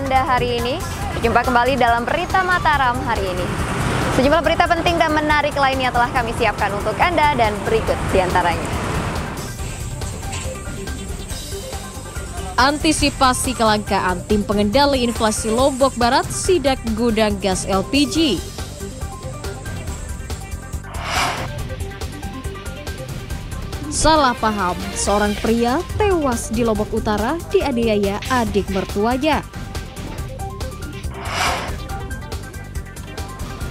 Anda hari ini? Jumpa kembali dalam Berita Mataram hari ini. Sejumlah berita penting dan menarik lainnya telah kami siapkan untuk Anda dan berikut di antaranya. Antisipasi kelangkaan tim pengendali inflasi Lombok Barat sidak gudang gas LPG. Salah paham, seorang pria tewas di Lombok Utara dianiaya adik mertuanya.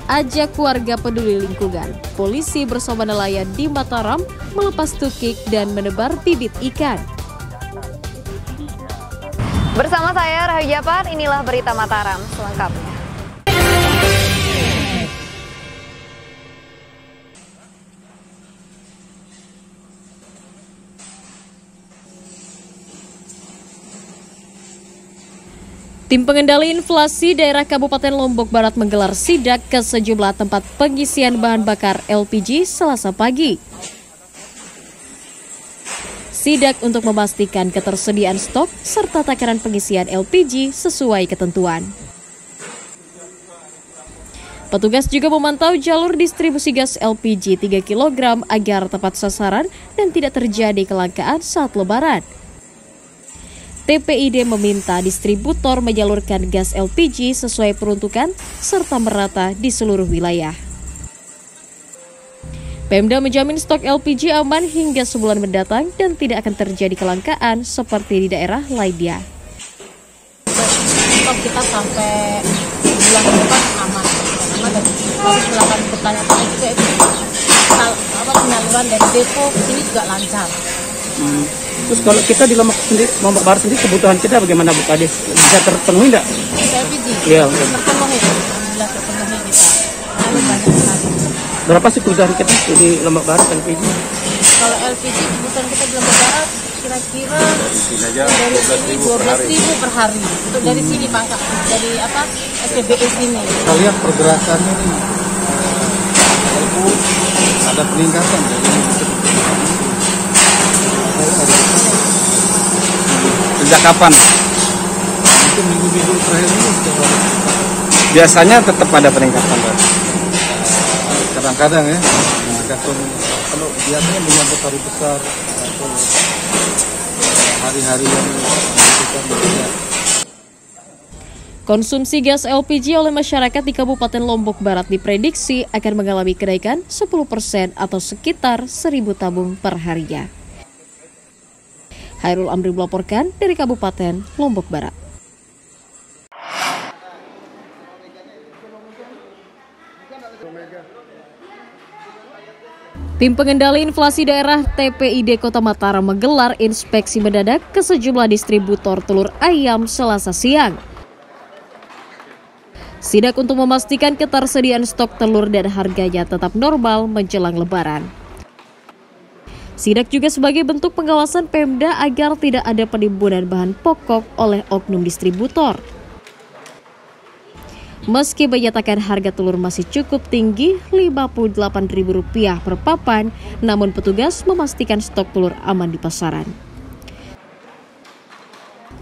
Ajak warga peduli lingkungan, polisi bersama nelayan di Mataram melepas tukik dan menebar bibit ikan. Bersama saya Rahayu Japar, inilah berita Mataram selengkapnya. Tim pengendali inflasi daerah Kabupaten Lombok Barat menggelar sidak ke sejumlah tempat pengisian bahan bakar LPG selasa pagi. Sidak untuk memastikan ketersediaan stok serta takaran pengisian LPG sesuai ketentuan. Petugas juga memantau jalur distribusi gas LPG 3 kg agar tepat sasaran dan tidak terjadi kelangkaan saat lebaran. TPID meminta distributor menyalurkan gas LPG sesuai peruntukan serta merata di seluruh wilayah. Pemda menjamin stok LPG aman hingga sebulan mendatang dan tidak akan terjadi kelangkaan seperti di daerah lainnya. Stok kita sampai bulan depan aman, aman dan pertanyaan juga itu apa penyaluran dari depo ke sini juga lancar. Hmm. Terus kalau kita di Lombok sendiri, Lombok Barat sendiri kebutuhan kita bagaimana Bu Kades? Bisa terpenuhi nggak? LPG Iya. terpenuhi, alhamdulillah terpenuhi kita. Berapa sih kebutuhan kita di Lombok Barat LPG? Kalau LPG kebutuhan kita di Lombok Barat kira-kira dari sini 12 ribu per hari. Untuk dari sini pangkat dari apa SPBE sini. kita lihat pergerakannya nih eh, ada peningkatan dari Sejak kapan? mungkin minggu-minggu terakhir ini Biasanya tetap ada peningkatan Pak. kadang-kadang ya tergantung kalau biasanya menyambut hari besar atau hari-hari yang kita melihat Konsumsi gas LPG oleh masyarakat di Kabupaten Lombok Barat diprediksi akan mengalami kenaikan 10% atau sekitar 1.000 tabung per harinya. Hairul Amri melaporkan dari Kabupaten Lombok Barat. Tim pengendali inflasi daerah TPID Kota Mataram menggelar inspeksi mendadak ke sejumlah distributor telur ayam selasa siang. Sidak untuk memastikan ketersediaan stok telur dan harganya tetap normal menjelang lebaran. Sidak juga sebagai bentuk pengawasan Pemda agar tidak ada penimbunan bahan pokok oleh oknum distributor. Meski menyatakan harga telur masih cukup tinggi Rp58.000 per papan, namun petugas memastikan stok telur aman di pasaran.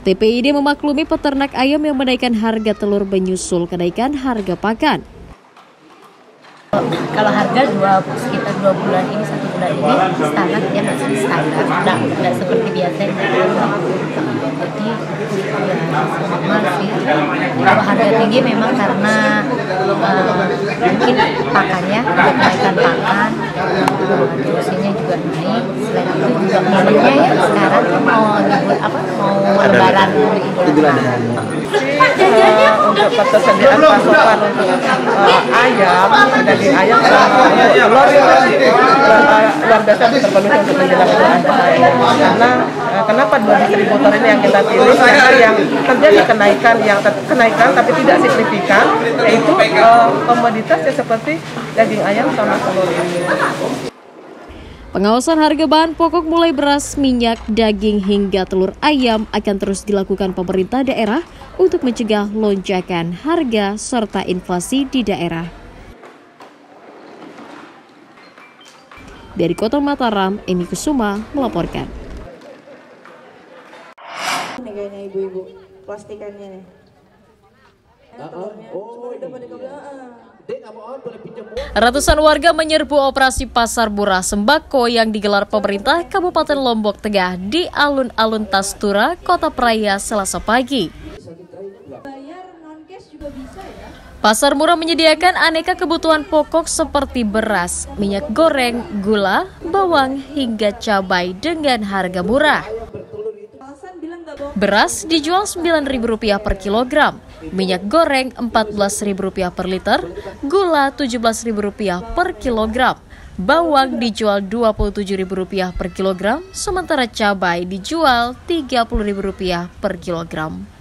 TPID memaklumi peternak ayam yang menaikkan harga telur menyusul kenaikan harga pakan. Kalau harga dua bulan ini satu bulan ini standar dia masih standar, nggak nggak seperti biasanya. Jadi ya normal sih. Kalau harga tinggi memang karena eh, mungkin pakannya kenaikan pakan, eh, dosisnya juga naik. Selain itu juga minumnya ya sekarang kan mau libur apa mau lebaran Idul Adha. Eh, untuk ketersediaan pasokan untuk eh, ayam daging ayam sama untuk telur. Itu eh, luar biasa terpenuhi untuk menjelang Idul Adha karena eh, kenapa dua distributor ini yang kita pilih? Karena yang terjadi kenaikan yang ter- kenaikan tapi tidak signifikan yaitu eh, komoditas ya seperti daging ayam sama telur ini. Pengawasan harga bahan pokok mulai beras, minyak, daging hingga telur ayam akan terus dilakukan pemerintah daerah untuk mencegah lonjakan harga serta inflasi di daerah. Dari Kota Mataram, Eni Kusuma melaporkan. Kayaknya ibu-ibu plastikannya nih. Ratusan warga menyerbu operasi pasar murah sembako yang digelar pemerintah Kabupaten Lombok Tengah di alun-alun Tastura, Kota Praia, Selasa pagi. Pasar murah menyediakan aneka kebutuhan pokok seperti beras, minyak goreng, gula, bawang, hingga cabai dengan harga murah. Beras dijual Rp9.000 per kilogram, minyak goreng Rp14.000 per liter, gula Rp17.000 per kilogram, bawang dijual Rp27.000 per kilogram, sementara cabai dijual Rp30.000 per kilogram.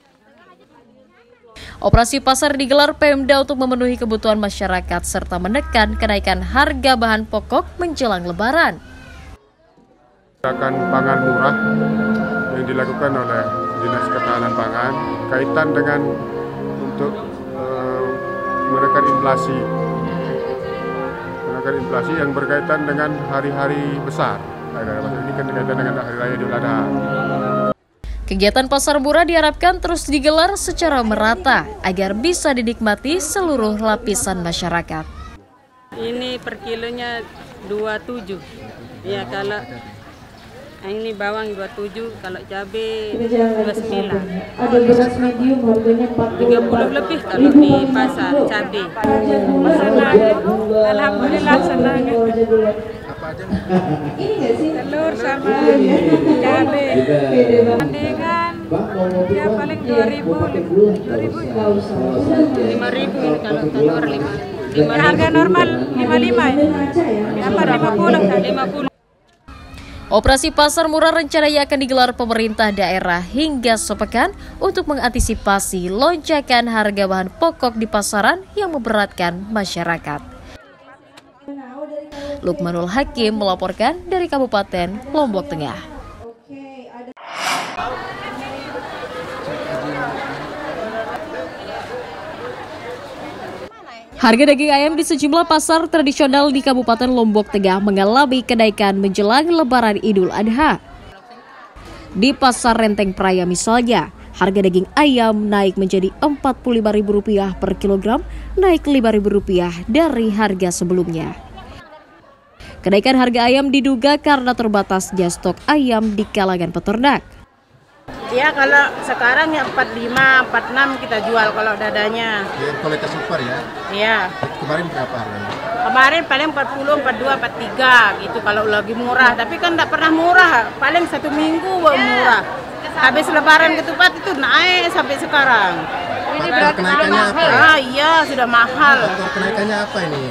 Operasi pasar digelar Pemda untuk memenuhi kebutuhan masyarakat serta menekan kenaikan harga bahan pokok menjelang lebaran. Gerakan pangan murah yang dilakukan oleh Dinas Ketahanan Pangan kaitan dengan untuk uh, menekan inflasi menekan inflasi yang berkaitan dengan hari-hari besar. Ini kan berkaitan dengan hari raya Idul Adha. Kegiatan pasar murah diharapkan terus digelar secara merata agar bisa dinikmati seluruh lapisan masyarakat. Ini per kilonya 27. Ya kalau ini bawang 27, kalau cabai 29. Ada beras medium harganya 30 lebih kalau di pasar cabai. Alhamdulillah senang. Telur sama cabai. Dengan ya paling 2000, 2000 5000 ini kalau telur 5. Harga normal 55 ini. Apa 50 50. Operasi pasar murah rencananya akan digelar pemerintah daerah hingga sepekan untuk mengantisipasi lonjakan harga bahan pokok di pasaran yang memberatkan masyarakat. Lukmanul Hakim melaporkan dari Kabupaten Lombok Tengah. Harga daging ayam di sejumlah pasar tradisional di Kabupaten Lombok Tengah mengalami kenaikan menjelang Lebaran Idul Adha. Di Pasar Renteng Praya misalnya, harga daging ayam naik menjadi Rp45.000 per kilogram, naik Rp5.000 dari harga sebelumnya. Kenaikan harga ayam diduga karena terbatasnya stok ayam di kalangan peternak. Ya kalau sekarang ya 45, 46 kita jual kalau dadanya. Ya, kualitas super ya? Iya. Kemarin berapa harganya? Kemarin paling 40, 42, 43 gitu kalau lagi murah. Tapi kan tidak pernah murah, paling satu minggu baru murah. Habis lebaran ketupat itu naik sampai sekarang. Ini berarti kenaikannya apa? Ya? Ah iya sudah mahal. Faktor kenaikannya apa ini?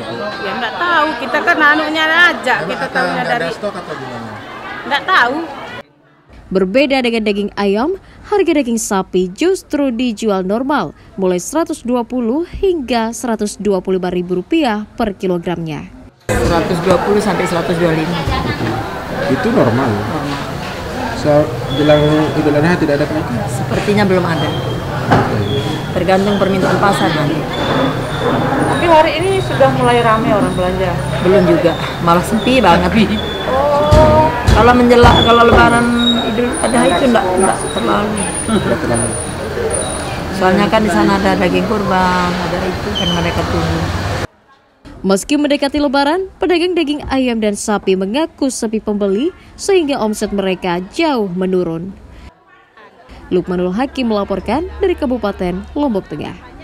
Ya enggak tahu, kita kan anunya aja, Emang kita tahunya dari ada stok atau gimana? Enggak tahu. Berbeda dengan daging ayam, harga daging sapi justru dijual normal, mulai 120 hingga Rp125.000 per kilogramnya. 120 sampai 125. Itu normal. Normal. So, jelang Idul Adha tidak ada kenaikan? Sepertinya belum ada. Tergantung permintaan pasar nanti. Tapi hari ini sudah mulai ramai orang belanja. Belum juga, malah sepi banget. Oh. Kalau menjelang kalau lebaran Idul Adha itu enggak, enggak terlalu. Tidak terlalu. Soalnya kan di sana ada daging kurban, ada itu kan mereka tunggu. Meski mendekati lebaran, pedagang daging ayam dan sapi mengaku sepi pembeli sehingga omset mereka jauh menurun. Lukmanul Hakim melaporkan dari Kabupaten Lombok Tengah.